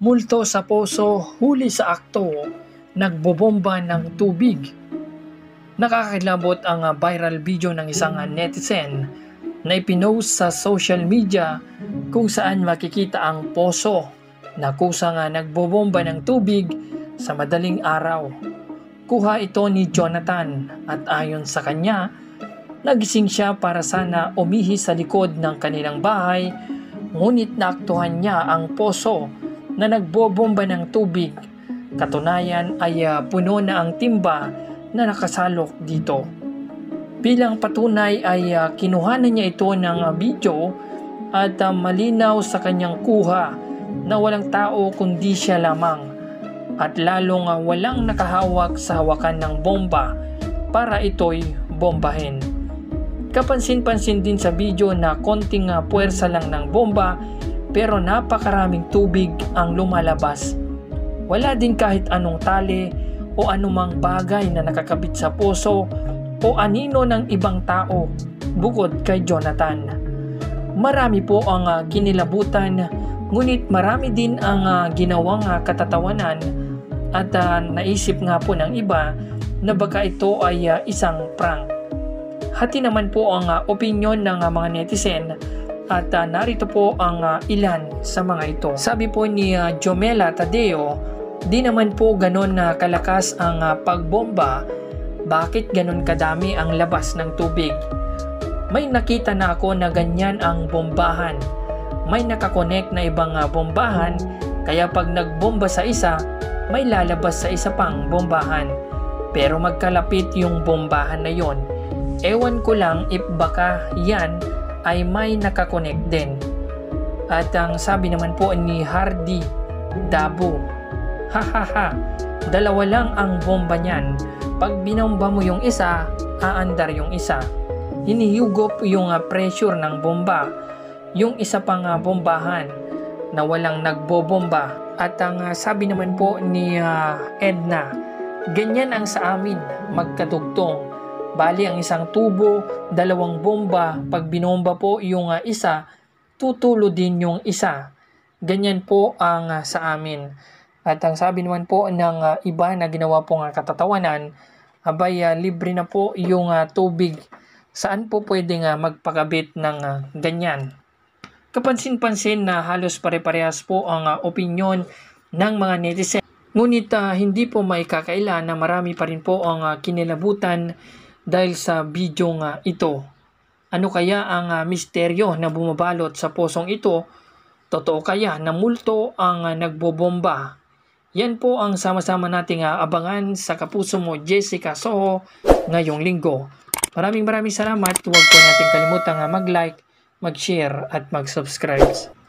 Multo sa poso, huli sa akto, nagbobomba ng tubig. Nakakilabot ang ah, viral video ng isang ah, netizen na ipinost sa social media kung saan makikita ang poso na kusang ah, nagbobomba ng tubig sa madaling araw. Kuha ito ni Jonathan at ayon sa kanya, nagising siya para sana umihi sa likod ng kanilang bahay ngunit naaktuhan niya ang poso na nagbobomba ng tubig. Katunayan ay uh, puno na ang timba na nakasalok dito. Bilang patunay ay uh, kinuhanan niya ito ng uh, video at uh, malinaw sa kanyang kuha na walang tao kundi siya lamang at lalong uh, walang nakahawak sa hawakan ng bomba para ito'y bombahin. Kapansin-pansin din sa video na konting uh, puwersa lang ng bomba pero napakaraming tubig ang lumalabas. Wala din kahit anong tali o anumang bagay na nakakabit sa puso o anino ng ibang tao bukod kay Jonathan. Marami po ang uh, kinilabutan ngunit marami din ang uh, ginawang uh, katatawanan at uh, naisip nga po ng iba na baka ito ay uh, isang prank. Hati naman po ang uh, opinion ng uh, mga netizen at uh, narito po ang uh, ilan sa mga ito. Sabi po ni uh, Jomela Tadeo, di naman po ganon na kalakas ang uh, pagbomba. Bakit ganon kadami ang labas ng tubig? May nakita na ako na ganyan ang bombahan. May nakakonek na ibang uh, bombahan, kaya pag nagbomba sa isa, may lalabas sa isa pang bombahan. Pero magkalapit yung bombahan na yon. Ewan ko lang if baka yan ay may nakakonek din. At ang sabi naman po ni Hardy Dabo, Hahaha, dalawa lang ang bomba niyan. Pag binomba mo yung isa, aandar yung isa. Hinihugop yung uh, pressure ng bomba. Yung isa pang uh, bombahan na walang nagbobomba. At ang uh, sabi naman po ni Edna, ganyan ang sa amin, magkatugtong Bali ang isang tubo, dalawang bomba, pag binomba po yung uh, isa, tutulo din yung isa. Ganyan po ang uh, sa amin. At ang sabi naman po ng uh, iba na ginawa po nga katatawanan, abay uh, libre na po yung uh, tubig. Saan po pwede nga magpakabit ng uh, ganyan? Kapansin-pansin na halos pare-parehas po ang uh, opinion ng mga netizen. Ngunit uh, hindi po may kakaila na marami pa rin po ang uh, kinilabutan dahil sa video nga ito. Ano kaya ang uh, misteryo na bumabalot sa posong ito? Totoo kaya na multo ang uh, nagbobomba? Yan po ang sama-sama nating uh, abangan sa kapuso mo Jessica Soho ngayong linggo. Maraming maraming salamat. Huwag po natin kalimutan mag-like, mag-share at mag-subscribe.